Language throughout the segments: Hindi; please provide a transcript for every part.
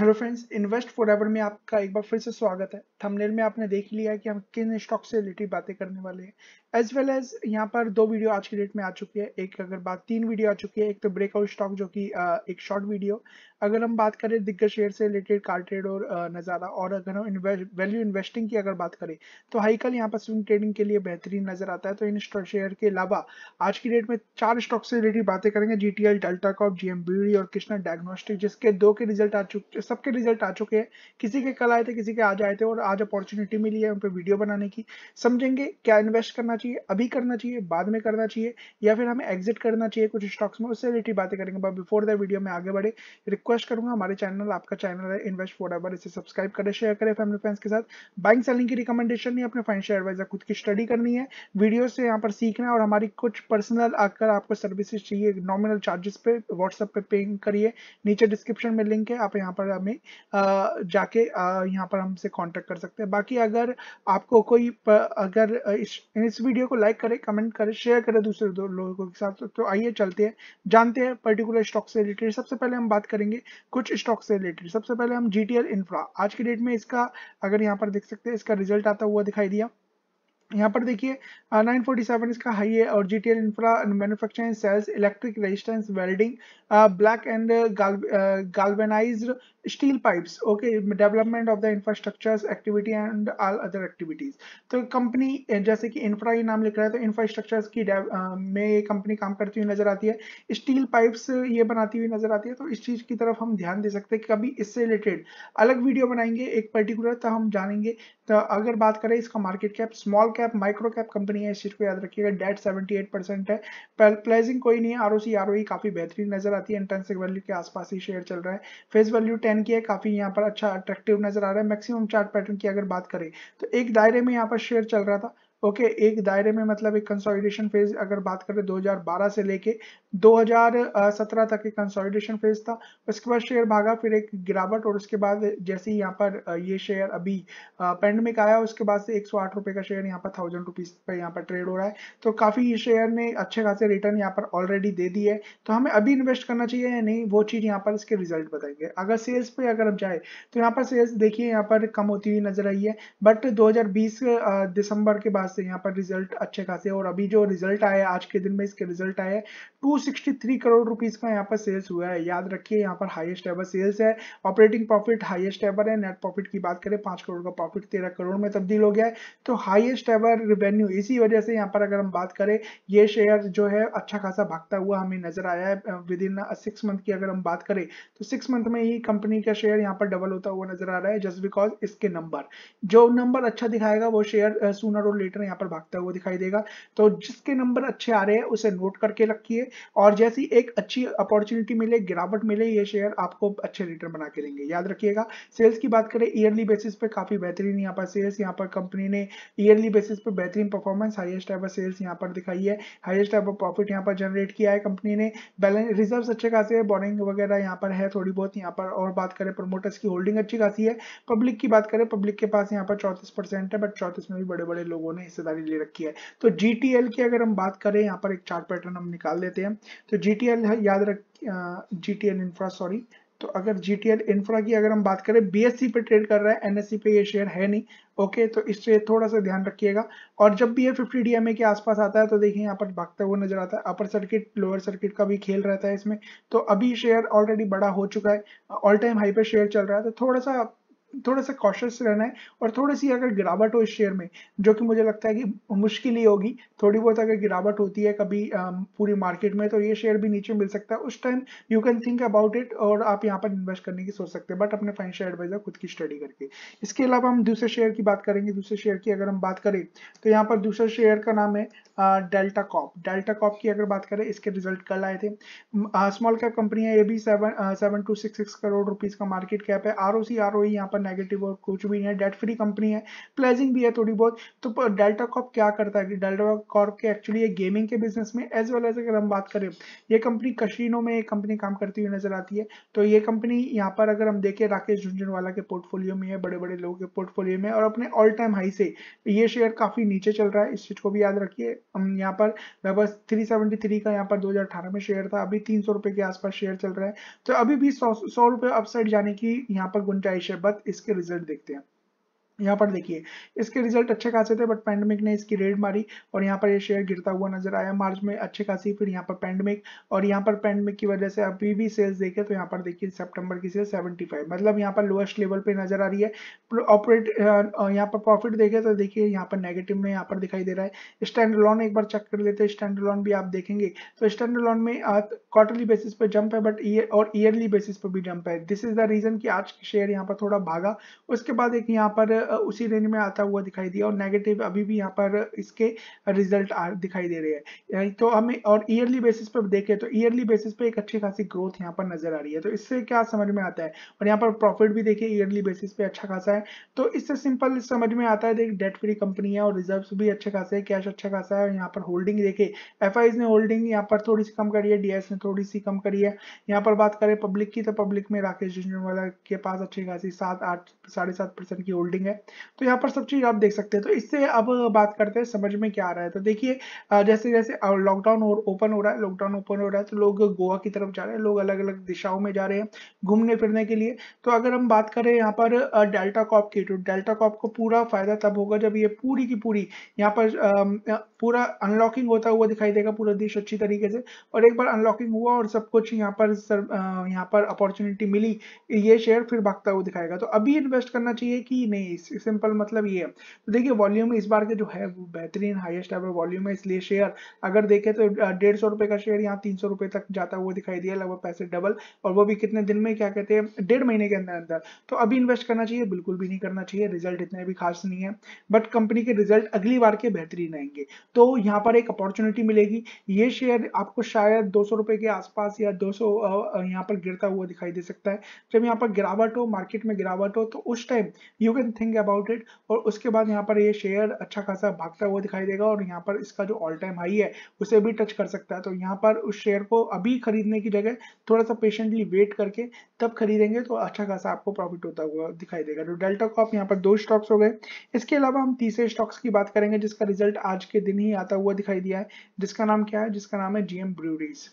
Hello friends invest for ever में आपका एक बार फिर से स्वागत है। थंबनेल में आपने देख लिया है कि हम किन स्टॉक से रिलेटेड बातें करने वाले हैं। एज वेल एज यहाँ पर दो वीडियो आज की डेट में आ चुकी है। एक अगर बात तीन वीडियो आ चुकी है, एक तो ब्रेकआउट स्टॉक जो कि एक शॉर्ट वीडियो अगर हम बात करें दिग्गज शेयर से रिलेटेड कार ट्रेड और नज़ारा, और अगर हम वैल्यू इन्वेस्टिंग की अगर बात करें तो हाईकल यहाँ पर स्विंग ट्रेडिंग के लिए बेहतरीन नज़र आता है। तो इन शेयर के अलावा आज की डेट में चार स्टॉक से रिलेटेड बातें करेंगे। G T L Delta corp GM और कृष्णा डायग्नोस्टिक जिसके दो के रिज़ल्ट आ चुके, सबके रिज़ल्ट आ चुके हैं। किसी के कल आए थे, किसी के आज आए थे और आज अपॉर्चुनिटी मिली है उन पर वीडियो बनाने की। समझेंगे क्या इन्वेस्ट करना चाहिए, अभी करना चाहिए, बाद में करना चाहिए, या फिर हमें एग्जिट करना चाहिए कुछ स्टॉक्स में। उससे रिलेटेड बातें करेंगे बट बिफोर द वीडियो में आगे बढ़े रिक्वेस्ट करूँगा, हमारे चैनल आपका चैनल है इन्वेस्ट फॉर एवर इसे सब्सक्राइब करें शेयर करें फैमिली फ्रेंड्स के साथ। बाइंग सेलिंग की रिकमेंडेशन नहीं, अपने फाइनेंशियल एडवाइजर खुद की स्टडी करनी है। वीडियो से यहाँ पर सीखना है और हमारी कुछ पर्सनल आकर आपको सर्विसेज़ चाहिए। नॉमिनल चार्जेस पे व्हाट्सएप पे पेइंग करिए। नीचे डिस्क्रिप्शन में लिंक है, आप यहाँ पर हमें जाके यहाँ पर हमसे कांटेक्ट कर सकते हैं। बाकी अगर आपको कोई अगर इस, इस वीडियो को लाइक करें कमेंट करें शेयर करें दूसरे दो लोगों के साथ तो आइए चलते हैं जानते हैं पर्टिकुलर स्टॉक से रिलेटेड सबसे पहले हम बात करेंगे कुछ स्टॉक से रिलेटेड सबसे पहले हम जीटीएल इंफ्रा आज की डेट में इसका अगर यहाँ पर देख सकते हैं इसका रिज़ल्ट आता हुआ दिखाई दिया। यहाँ पर देखिए नाइन फोर्टी सेवन इसका हाई है और GTL infra manufacturing sales electric resistance welding black and galvanised steel pipes okay development of the infrastructures activity and all other activities तो कंपनी जैसे कि इंफ्रा ही नाम लिख रहा है तो इंफ्रास्ट्रक्चर्स की uh, में ये कंपनी काम करती हुई नज़र आती है। स्टील पाइप्स ये बनाती हुई नज़र आती है तो इस चीज़ की तरफ़ हम ध्यान दे सकते हैं कभी इससे रिलेटेड अलग वीडियो बनाएँगे एक पर्टिकुलर तो हम जानेंगे। तो अगर बात करें इसका market cap small micro cap company है, इस चीज़ को याद रखिएगा डेट सेवेंटी एट परसेंट है प्लेजिंग कोई नहीं है आरओसी आरओई काफ़ी बेहतरीन नज़र आती है इंटेंसिक वैल्यू के आसपास ही शेयर चल रहा है। फेस वैल्यू टेन की है, काफ़ी यहाँ पर अच्छा अट्रैक्टिव नज़र आ रहा है। मैक्सिमम चार्ट पैटर्न की अगर बात करें तो एक दायरे में यहाँ पर शेयर चल रहा था। ओके okay, एक दायरे में मतलब एक कंसोलिडेशन फ़ेज़ अगर बात करें 2012 से लेके 2017 तक एक कंसोलिडेशन फ़ेज़ था। उसके बाद शेयर भागा फिर एक गिरावट और उसके बाद जैसे ही यहाँ पर ये शेयर अभी पेंडेमिक आया उसके बाद से एक सौ आठ रुपए का शेयर यहाँ पर थाउज़ेंड रुपीज़ पर यहाँ पर ट्रेड हो रहा है। तो काफ़ी ये शेयर ने अच्छे खासे रिटर्न यहाँ पर ऑलरेडी दे दी है। तो हमें अभी इन्वेस्ट करना चाहिए या नहीं वो चीज़ यहाँ पर इसके रिज़ल्ट बताएँगे। अगर सेल्स पे अगर हम जाए तो यहाँ पर सेल्स देखिए यहाँ पर कम होती हुई नज़र आई है। बट दो हज़ार बीस दिसंबर के बाद से यहाँ पर रिज़ल्ट अच्छे खासे और अभी जो रिज़ल्ट आया आज के दिन में इसके रिज़ल्ट आए 263 करोड़ रुपीस का यहाँ पर सेल्स हुआ है। याद रखिए, यहाँ पर हाईएस्ट एवर सेल्स है। ऑपरेटिंग प्रॉफिट हाईएस्ट एवर है। नेट प्रॉफिट की बात करें, पाँच करोड़ का प्रॉफिट तेरह करोड़ में तब्दील हो गया है। तो हाईएस्ट एवर रेवेन्यू इसी वजह से यहाँ पर अगर हम बात करें, ये शेयर जो है अच्छा खासा भागता हुआ हमें नज़र आया है। विद इन सिक्स मंथ की अगर हम बात करें तो सिक्स मंथ में ही कंपनी का शेयर यहाँ पर डबल होता हुआ नज़र आ रहा है जस्ट बिकॉज़ इसके नंबर जो नंबर अच्छा दिखाएगा, वो शेयर सूनर और लेटर यहाँ पर भागता हुआ दिखाई देगा। तो जिसके नंबर अच्छे आ रहे हैं, उसे नोट करके रखिए। और जैसी एक अच्छी अपॉर्चुनिटी मिले, गिरावट मिले, ये शेयर आपको अच्छे रिटर्न बना के देंगे। याद रखिएगा सेल्स की बात करें ईयरली बेसिस पे काफ़ी बेहतरीन यहाँ पर सेल्स यहाँ पर कंपनी ने ईयरली बेसिस पे बेहतरीन परफॉर्मेंस हाईएस्ट एवर सेल्स यहाँ पर दिखाई है। हाईएस्ट एवर प्रॉफिट यहाँ पर जनरेट किया है कंपनी ने। बैलेंस रिज़र्व अच्छे खासे है बोरिंग वगैरह यहाँ पर है थोड़ी बहुत। यहाँ पर और बात करें प्रमोटर्स की होल्डिंग अच्छी खासी है। पब्लिक की बात करें पब्लिक के पास यहाँ पर चौतीस है बट चौतीस में भी बड़े बड़े लोगों ने हिस्सेदारी ले रखी है। तो जीटीएल की अगर हम बात करें, यहाँ पर एक चार्ट पैटर्न हम निकाल लेते हैं। तो जीटीएल याद रख जीटीएल इंफ्रा सॉरी तो अगर जीटीएल इंफ्रा की अगर हम बात करें बीएससी पे ट्रेड कर रहा है एनएससी पे ये शेयर है नहीं। ओके तो इससे थोड़ा सा ध्यान रखिएगा। और जब भी ये 50 डीएमए के आसपास आता है तो देखिए यहाँ पर भागता हुआ नज़र आता है। अपर सर्किट लोअर सर्किट का भी खेल रहता है इसमें। तो अभी शेयर ऑलरेडी बड़ा हो चुका है। ऑल टाइम हाई पे शेयर चल रहा है। तो थोड़ा सा थोड़ा सा कॉशियस रहना है और थोड़ी सी अगर गिरावट हो इस शेयर में, जो कि मुझे लगता है कि मुश्किल ही होगी, थोड़ी बहुत अगर गिरावट होती है कभी पूरी मार्केट में तो ये शेयर भी नीचे मिल सकता है। उस time you can think about it और आप यहाँ पर इन्वेस्ट करने की सोच सकते हैं बट अपने फाइनेंशियल एडवाइजर खुद की स्टडी करके। इसके अलावा हम दूसरे शेयर की बात करेंगे। दूसरे शेयर की अगर हम बात करें तो यहाँ पर दूसरे शेयर का नाम है डेल्टा कॉप डेल्टा कॉप की अगर बात करें, इसके रिज़ल्ट कल आए थे। स्मॉल कैप कंपनी है ये भी seven seven two six six crore rupees का मार्केट कैप है। R O C R O यहाँ पर पर नेगेटिव और कुछ भी नहीं है डेट फ्री कंपनी है प्लेजिंग भी है थोड़ी बहुत। तो डेल्टा कॉप क्या करता है कि डेल्टा कॉर्प के एक्चुअली ये गेमिंग के बिज़नेस में एज वेल एज अगर हम बात करें, ये कंपनी कशीनो में एक कंपनी काम करती हुई नज़र आती है। तो ये कंपनी यहाँ पर अगर हम देखें राकेश झुंझुनवाला के पोर्टफोलियो में है बड़े बड़े लोगों के पोर्टफोलियो में और अपने ऑल टाइम हाई से ये शेयर काफ़ी नीचे चल रहा है। इस चीज़ को भी याद रखिए, हम यहाँ पर लगभग थ्री सेवेंटी थ्री का यहाँ पर 2018 में शेयर था, अभी तीन सौ रुपए के आसपास शेयर चल रहा है। तो अभी भी सौ सौ रुपए अपसाइड जाने की यहाँ पर गुंजाइश है। बट इसके रिज़ल्ट देखते हैं। यहाँ पर देखिए इसके रिज़ल्ट अच्छे खासे थे बट पैंडमिक ने इसकी रेड मारी और यहाँ पर ये शेयर गिरता हुआ नज़र आया मार्च में अच्छे खासी फिर यहाँ पर पैंडमिक और यहाँ पर पैंडमिक की वजह से अभी भी सेल्स देखे तो यहाँ पर देखिए सितंबर की सेल्स 75 मतलब यहाँ पर लोएस्ट लेवल पे नज़र आ रही है ऑपरेट यहाँ पर प्रॉफिट देखे तो देखिए यहाँ पर नेगेटिव में यहाँ पर दिखाई दे रहा है स्टैंड लॉन एक बार चेक कर लेते हैं स्टैंड लॉन भी आप देखेंगे तो स्टैंड लॉन में क्वार्टरली बेसिस पे जंप है बट ईयर और ईयरली बेसिस पे भी जंप है दिस इज़ द रीजन की आज शेयर यहाँ पर थोड़ा भागा उसके बाद एक यहाँ पर उसी रेंज में आता हुआ दिखाई दिया और नेगेटिव अभी भी यहाँ पर इसके रिज़ल्ट दिखाई दे रहे हैं। तो हमें, और ईयरली बेसिस पर देखें तो ईयरली बेसिस पे एक अच्छी खासी ग्रोथ यहाँ पर नज़र आ रही है। तो इससे क्या समझ में आता है? और यहाँ पर प्रॉफिट भी देखिए ईयरली बेसिस पे अच्छा खासा है। तो इससे सिंपल समझ में आता है, देख डेट फ्री कंपनी है और रिज़र्व भी अच्छे खासे है कैश अच्छा खासा है और यहाँ पर होल्डिंग देखे एफ़ ने होल्डिंग यहाँ पर थोड़ी सी कम करी है डीएस ने थोड़ी सी कम करी है। यहाँ पर बात करें पब्लिक की तो पब्लिक में राकेश झुंझुनवाला के पास अच्छी खासी सात आठ, साढ़े सात परसेंट की होल्डिंग है। तो यहाँ पर सब चीज़ आप देख सकते हैं। तो इससे अब बात करते हैं, समझ में क्या आ रहा है? तो देखिए जैसे जैसे लॉकडाउन और ओपन हो रहा है लॉकडाउन ओपन हो रहा है तो लोग गोवा की तरफ़ जा रहे हैं, लोग अलग अलग दिशाओं में जा रहे हैं घूमने फिरने के लिए। तो अगर हम बात करें यहाँ पर डेल्टा कॉप की तो डेल्टा कॉप को पूरा फ़ायदा तब होगा जब ये पूरी की पूरी यहाँ पर पूरा अनलॉकिंग होता हुआ दिखाई देगा पूरा देश अच्छी तरीके से। और एक बार अनलॉकिंग हुआ और सब कुछ यहाँ पर सर यहाँ पर अपॉर्चुनिटी मिली, ये शेयर फिर भागता हुआ दिखाएगा। तो अभी इन्वेस्ट करना चाहिए कि नहीं? सिंपल मतलब ये है। तो देखिए वॉल्यूम इस बार के जो है वो बेहतरीन हाईएस्ट एवर वॉल्यूम है, इसलिए शेयर अगर देखें तो डेढ़ सौ का शेयर यहाँ तीन सौ तक जाता हुआ दिखाई दिया, लगभग पैसे डबल और वो भी कितने दिन में, क्या कहते हैं, डेढ़ महीने के अंदर अंदर। तो अभी इन्वेस्ट करना चाहिए, बिल्कुल भी नहीं करना चाहिए रिज़ल्ट इतने भी खास नहीं है। बट कंपनी के रिज़ल्ट अगली बार के बेहतरीन आएँगे। तो यहाँ पर एक अपॉर्चुनिटी मिलेगी। ये शेयर आपको शायद दो सौ रुपए के आसपास या दो सौ यहाँ पर गिरता हुआ दिखाई दे सकता है। जब यहाँ पर गिरावट हो मार्केट में गिरावट हो तो उस time you can think about it और उसके बाद यहाँ पर ये शेयर अच्छा खासा भागता हुआ दिखाई देगा और यहाँ पर इसका जो ऑल टाइम हाई है, उसे भी टच कर सकता है। तो यहाँ पर उस शेयर को अभी खरीदने की जगह थोड़ा सा पेशेंटली वेट करके तब खरीदेंगे तो अच्छा खासा आपको प्रॉफिट होता हुआ दिखाई देगा। तो डेल्टा कॉप यहाँ पर दो स्टॉक्स हो गए। इसके अलावा हम तीसरे स्टॉक्स की बात करेंगे, जिसका रिज़ल्ट आज के दिन ही आता हुआ दिखाई दिया है, जिसका नाम क्या है? जिसका नाम है जीएम ब्रूरीज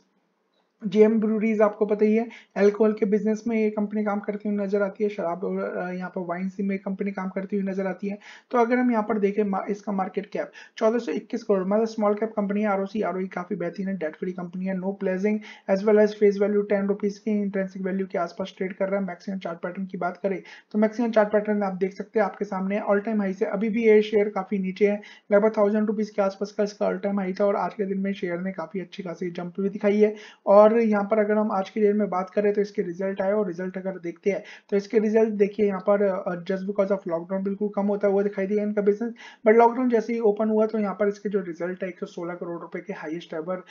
जेएम ब्रूरीज आपको पता ही है अल्कोहल के बिज़नेस में ये कंपनी काम करती हुई नज़र आती है, शराब और यहाँ पर वाइन सी में कंपनी काम करती हुई नज़र आती है। तो अगर हम यहाँ पर देखें इसका मार्केट कैप 1421 करोड़ मतलब स्मॉल कैप कंपनी है आरओसी आरओई काफ़ी बेहतरीन है डेट फ्री कंपनी है no pledging as well as face value ten rupees की इंट्रेंसिक वैल्यू के आसपास ट्रेड कर रहा है मैक्सिमम चार्ट पैटर्न की बात करें तो मैक्सिमम चार्ट पैटर्न आप देख सकते हैं आपके सामने ऑल टाइम हाई से अभी भी ये शेयर काफ़ी नीचे है, लगभग थाउज़ेंड रुपीज़ के आसपास का इसका ऑल टाइम हाई था और आज के दिन में शेयर ने काफ़ी अच्छी खासी जंप भी दिखाई है, और यहाँ पर अगर हम आज की डेट में बात करें तो इसके रिज़ल्ट आए और रिज़ल्ट अगर देखते हैं तो इसके रिज़ल्ट देखिए यहाँ पर जस्ट बिकॉज़ ऑफ़ लॉकडाउन बिल्कुल कम होता हुआ दिखाई दिया इनका बिज़नेस बट लॉकडाउन जैसे ही ओपन हुआ तो यहाँ पर इसके जो रिज़ल्ट है, एक करोड़ रुपए के हाईएस्ट एवर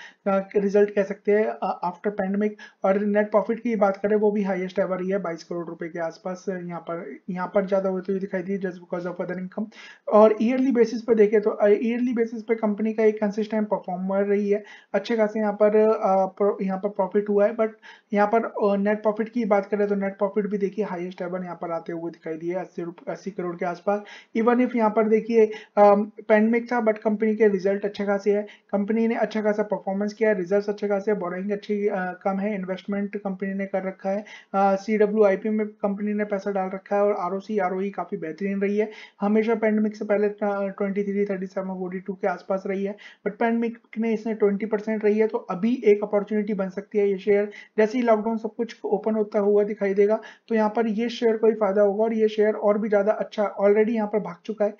रिज़ल्ट कह सकते हैं आफ्टर पैंडमिक और नेट प्रॉफिट की बात करें वो भी हाईएस्ट एवर ही है, बाईस करोड़ रुपए के आसपास यहाँ पर यहाँ पर ज़्यादा होते हुए दिखाई दी just because of other income और ईयरली बेसिस पे देखें तो ईयरली बेसिस पे कंपनी का एक कंसिस्टेंट परफॉर्मर रही है, अच्छे खासे यहाँ पर यहाँ पर प्रॉफिट हुआ है बट यहाँ पर नेट प्रॉफिट की बात करें तो नेट प्रॉफिट भी देखिए हाईएस्ट एवर यहाँ पर आते हुए दिखाई दिए, अस्सी अस्सी करोड़ के आसपास। इवन इफ़ यहाँ पर देखिए पेंडमिक था बट कंपनी के रिज़ल्ट अच्छे खासे है। कंपनी ने अच्छा खासा परफॉर्मेंस किया है रिज़ल्ट अच्छे खासे बोरिंग अच्छी कम है इन्वेस्टमेंट कंपनी ने कर रखा है। सी डब्ल्यू आई पी में कंपनी ने पैसा डाल रखा है और आर ओ सी आर ओ ई काफ़ी बेहतरीन रही है। हमेशा पेंडमिक से पहले twenty three thirty seven forty two के आसपास रही है बट पेंडमिक ने इसने ट्वेंटी परसेंट रही है तो अभी एक अपॉर्चुनिटी बन सकती है ये शेयर जैसे ही लॉकडाउन सब कुछ ओपन होता हुआ दिखाई देगा तो यहाँ पर ये शेयर को ही फ़ायदा होगा और ये शेयर और भी ज़्यादा अच्छा ऑलरेडी यहाँ पर भाग चुका है।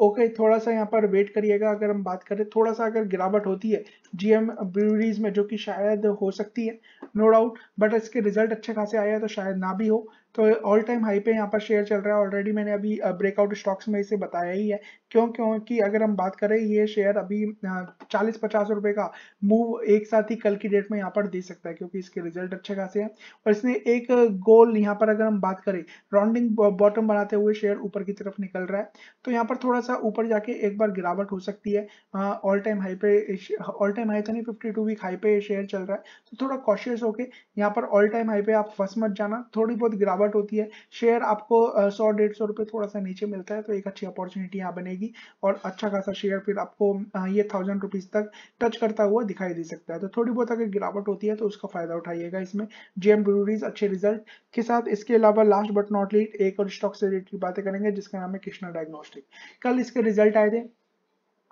ओके थोड़ा सा यहाँ पर वेट करिएगा, अगर हम बात करें, थोड़ा सा अगर गिरावट होती है जीएम ब्रूरीज में जो कि शायद हो सकती है नो डाउट बट इसके रिज़ल्ट अच्छे खासे आए हैं तो शायद ना भी हो। तो ऑल टाइम हाई पे यहाँ पर शेयर चल रहा है। ऑलरेडी मैंने अभी ब्रेकआउट स्टॉक्स में इसे बताया ही है। क्यों? क्योंकि अगर हम बात करें, ये शेयर अभी चालीस पचास रुपए का मूव एक साथ ही कल की डेट में यहाँ पर दे सकता है, क्योंकि इसके रिज़ल्ट अच्छे खासे हैं। और इसने एक गोल यहाँ पर अगर हम बात करें राउंडिंग बॉटम बनाते हुए शेयर ऊपर की तरफ़ निकल रहा है। तो यहाँ पर थोड़ा सा ऊपर जाके एक बार गिरावट हो सकती है। ऑल टाइम हाई पे ऑल टाइम हाई तो नहीं फिफ्टी टू वीक हाई पे शेयर चल रहा है। तो थोड़ा कॉशियस होके यहाँ पर ऑल टाइम हाई पे आप फंस मत जाना। थोड़ी बहुत गिरावट होती है। शेयर आपको सौ, डेढ़ सौ रुपये थोड़ा सा नीचे मिलता है तो एक अच्छी अपॉर्चुनिटी यहाँ बनेगी और अच्छा खासा शेयर फिर आपको ये थाउज़ेंड रुपीज़ तक टच करता हुआ दिखाई दे सकता है। तो थोड़ी बहुत अगर गिरावट होती है तो उसका फ़ायदा उठाइएगा इसमें। जेएम ब्रूरीज, अच्छे रिज़ल्ट के साथ। इसके अलावा लास्ट बट नॉट लीड एक और स्टॉक से रिलेटेड बातें करेंगे, जिसका नाम है कृष्णा डायग्नोस्टिक कल इसके रिज़ल्ट आए थे।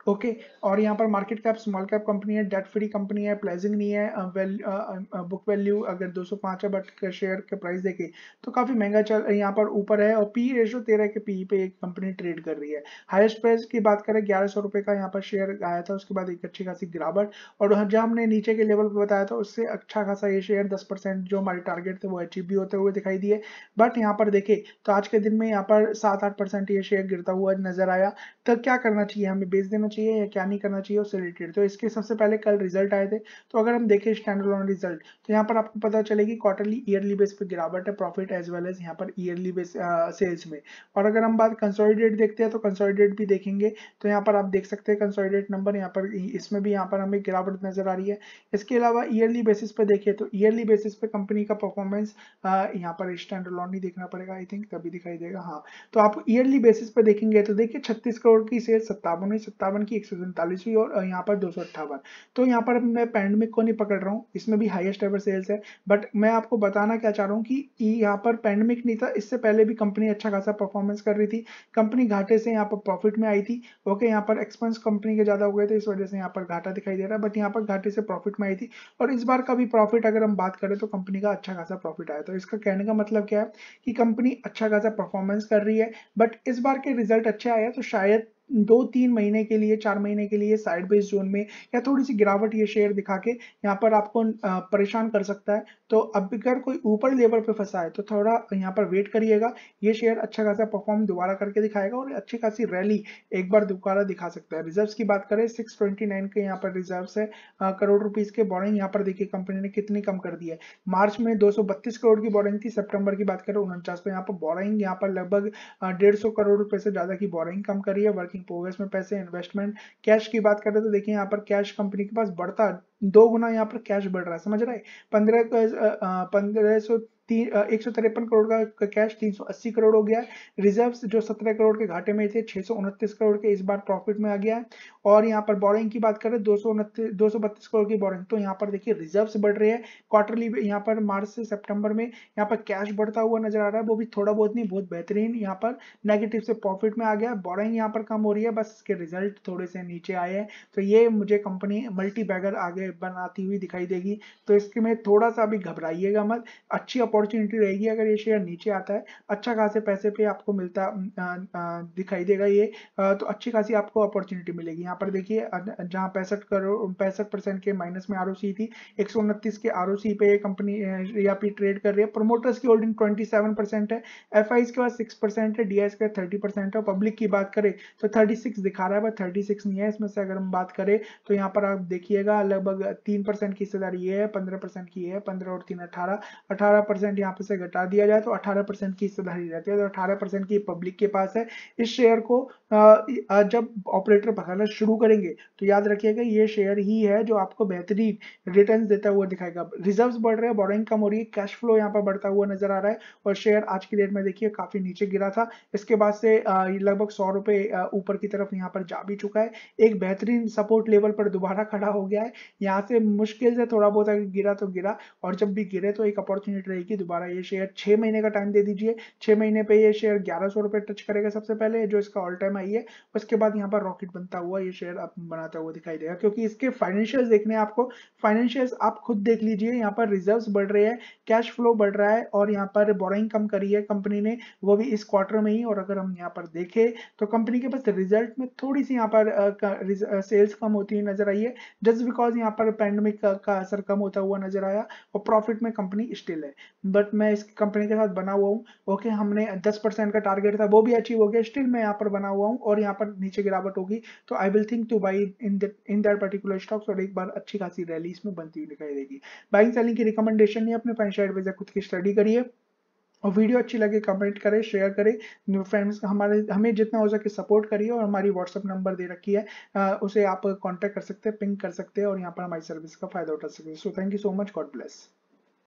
ओके okay, और यहाँ पर market cap small cap company है डेट फ्री कंपनी है प्लेजिंग नहीं है बुक वैल्यू अगर 205 है बट शेयर के प्राइस देखे तो काफ़ी महँगा चल यहाँ पर ऊपर है और पी रेशो तेरह के पी पे एक कंपनी ट्रेड कर रही है। हाईएस्ट प्राइस की बात करें ग्यारह सौ रुपए का यहाँ पर शेयर आया था उसके बाद एक अच्छी खासी गिरावट और जब हमने नीचे के लेवल पर बताया था उससे अच्छा खासा ये शेयर दस जो हमारे टारगेट थे वो अचीव भी होते हुए दिखाई दिए। बट यहाँ पर देखे तो आज के दिन में यहाँ पर सात आठ ये शेयर गिरता हुआ नज़र आया तो क्या करना चाहिए हमें बेच देना चाहिए या क्या नहीं करना चाहिए उससे रिलेटेड तो इसके सबसे पहले कल रिज़ल्ट आए थे तो अगर हम देखें स्टैंडर्ड ऑन रिज़ल्ट तो यहाँ पर आपको पता चलेगी क्वार्टरली ईयरली बेस पे गिरावट है प्रॉफिट एज वेल एज यहाँ पर ईयरली बेस सेल्स में। और अगर हम बात कंसोलिडेट देखते हैं तो कंसोलिडेट भी देखेंगे तो यहाँ पर आप देख सकते हैं कंसोलिडेट नंबर यहाँ पर इसमें भी यहाँ पर हमें गिरावट नज़र आ रही है। इसके अलावा ईयरली बेसिस पे देखिए तो ईयरली बेसिस पे कंपनी का परफॉर्मेंस यहाँ पर स्टैंडर्ड ऑन ही देखना पड़ेगा आई थिंक तभी दिखाई देगा हाँ। तो आप ईयरली बेसिस पे देखेंगे तो देखिए छत्तीस करोड़ की सेल सत्तावन सत्तावन की एक और यहाँ पर दो तो यहाँ पर मैं पैंडमिक को नहीं पकड़ रहा हूँ, इसमें भी हाईएस्ट एवर सेल्स है। बट मैं आपको बताना क्या चाह रहा हूँ कि यहाँ पर पैंडमिक नहीं था, इससे पहले भी कंपनी अच्छा खासा परफॉर्मेंस कर रही थी। कंपनी घाटे से यहाँ पर प्रॉफिट में आई थी। ओके यहाँ पर एक्सपेंस कंपनी के ज़्यादा हो गए थे, इस वजह से यहाँ पर घाटा दिखाई दे रहा है। बट यहाँ पर घाटे से प्रॉफिट में आई थी। और इस बार का भी प्रॉफिट अगर हम बात करें तो कंपनी का अच्छा खासा प्रॉफिट आया। तो इसका कहने का मतलब क्या है कि कंपनी अच्छा खासा परफॉर्मेंस कर रही है। बट इस बार के रिज़ल्ट अच्छे आए तो शायद दो तीन महीने के लिए, चार महीने के लिए साइड बेस जोन में या थोड़ी सी गिरावट ये शेयर दिखा के यहाँ पर आपको परेशान कर सकता है। तो अब अगर कोई ऊपर लेवल पे फंसा है तो थोड़ा यहाँ पर वेट करिएगा। ये शेयर अच्छा खासा परफॉर्म दोबारा करके दिखाएगा और अच्छी खासी रैली एक बार दोबारा दिखा सकता है। रिज़र्व की बात करें सिक्स के यहाँ पर रिज़र्व है। करोड़ रुपीज़ के बोरिंग यहाँ पर देखिए कंपनी ने कितनी कम कर दी है। मार्च में दो सौ बत्तीस करोड़ की बोरिंग थी, सितंबर की बात करें, उनचास पे यहाँ पर बोरिंग यहाँ पर लगभग डेढ़ करोड़ रुपए से ज़्यादा की बोरिंग कम करी है। वर्किंग वर्किंग प्रोग्रेस में पैसे इन्वेस्टमेंट कैश की बात करें तो देखिए यहाँ पर कैश कंपनी के पास बढ़ता दो गुना यहाँ पर कैश बढ़ रहा है, समझ रहा है? पंद्रह पंद्रह सौ एक सौ तिरपन करोड़ का कैश तीन सौ अस्सी करोड़ हो गया है। रिज़र्व जो सत्रह करोड़ के घाटे में थे, छह सौ उनतीस करोड़ के इस बार प्रॉफिट में आ गया है। और यहाँ पर बोरिंग की बात करें, दो सौ उनतीस, दो सौ बत्तीस करोड़ की बोरिंग तो यहाँ पर देखिए रिज़र्व बढ़ रहे हैं। क्वार्टरली यहाँ पर मार्च से सितंबर में यहाँ पर कैश बढ़ता हुआ नज़र आ रहा है, वो भी थोड़ा बहुत नहीं, बहुत बेहतरीन यहाँ पर नेगेटिव से प्रॉफिट में आ गया है। बोरिंग यहाँ पर कम हो रही है, बस इसके रिज़ल्ट थोड़े से नीचे आए हैं। तो ये मुझे कंपनी मल्टी बैगर आगे बनाती हुई दिखाई देगी। तो इसके में थोड़ा सा अभी घबराइएगा मत। अच्छी अपॉर्चुनिटी रहेगी अगर ये शेयर नीचे आता है। अच्छा खासे पैसे पे आपको मिलता दिखाई देगा ये। तो अच्छी खासी आपको अपॉर्चुनिटी मिलेगी। यहाँ पर देखिए जहाँ पैंसठ करोड़, पैंसठ परसेंट के माइनस में आर थी, एक के आर पे ये कंपनी या पी ट्रेड कर रही है। प्रोमोटर्स की होल्डिंग ट्वेंटी है। एफ़ के बाद सिक्स है डी के थर्टी है। पब्लिक की बात करें तो थर्टी दिखा रहा है बट थर्टी नहीं है। इसमें से अगर हम बात करें तो यहाँ पर आप देखिएगा, लगभग तीन परसेंट की हिस्सेदारी ये है, पंद्रह परसेंट की है, पंद्रह और तीन अठारह। अठारह परसेंट यहाँ पे से घटा दिया जाए तो अठारह परसेंट की हिस्सेदारी रहती है। तो अठारह परसेंट की पब्लिक के पास है, इस शेयर को जब ऑपरेटर भगाना शुरू करेंगे तो याद रखिएगा, ये शेयर ही है जो आपको बेहतरीन रिटर्न देता हुआ दिखाएगा। रिज़र्व बढ़ रहे हैं बोरिंग कम हो रही है कैश फ्लो यहाँ पर बढ़ता हुआ नज़र आ रहा है, और शेयर आज की डेट में देखिए काफ़ी नीचे गिरा था। इसके बाद से लगभग सौ रुपए ऊपर की तरफ़ यहाँ पर जा भी चुका है। एक बेहतरीन सपोर्ट लेवल पर दोबारा खड़ा हो गया है। यहाँ से मुश्किल से थोड़ा बहुत अगर गिरा तो गिरा, और जब भी गिरे तो एक अपॉर्चुनिटी रहेगी, दोबारा ये शेयर छह महीने का टाइम दे दीजिए। छह महीने पे ये शेयर ग्यारह सौ टच करेगा सबसे पहले, जो इसका ऑल टाइम आई है उसके बाद यहाँ पर रॉकेट बनता हुआ ये शेयर आप बनाता हुआ दिखाई देगा क्योंकि इसके फाइनेंशियल देखने आपको। फाइनेंशियल आप खुद देख लीजिए यहाँ पर रिज़र्व बढ़ रहे हैं कैश फ्लो बढ़ रहा है और यहाँ पर बोरिंग कम करी है कंपनी ने वो भी इस क्वार्टर में ही और अगर हम यहाँ पर देखें तो कंपनी के पास रिज़ल्ट में थोड़ी सी यहाँ पर सेल्स कम होती हुई नज़र आई है जस्ट बिकॉज़ यहाँ पर पैंडमिक का, असर कम होता हुआ नज़र आया और प्रॉफिट में कंपनी स्टिल है। बट मैं इस कंपनी के साथ बना हुआ हूँ ओके हमने दस का टारगेट था वो भी अचीव हो गया स्टिल मैं यहाँ पर बना हुआ हूँ और यहाँ पर नीचे गिरावट होगी तो I will think to buy in that particular stocks और एक बार अच्छी खासी रैली इसमें बनती हुई दिखाई देगी। बाइंग सेलिंग की रिकमेंडेशन नहीं अपने फाइनेंशियल एडवाइजर खुद की स्टडी करिए और वीडियो अच्छी लगे कमेंट करें शेयर करें फ्रेंड्स हमारे हमें जितना हो सके सपोर्ट करिए और हमारी व्हाट्सअप नंबर दे रखी है आ, उसे आप कांटेक्ट कर सकते हैं पिंक कर सकते हैं और यहाँ पर हमारी सर्विस का फ़ायदा उठा सकते हैं। So thank you so much God bless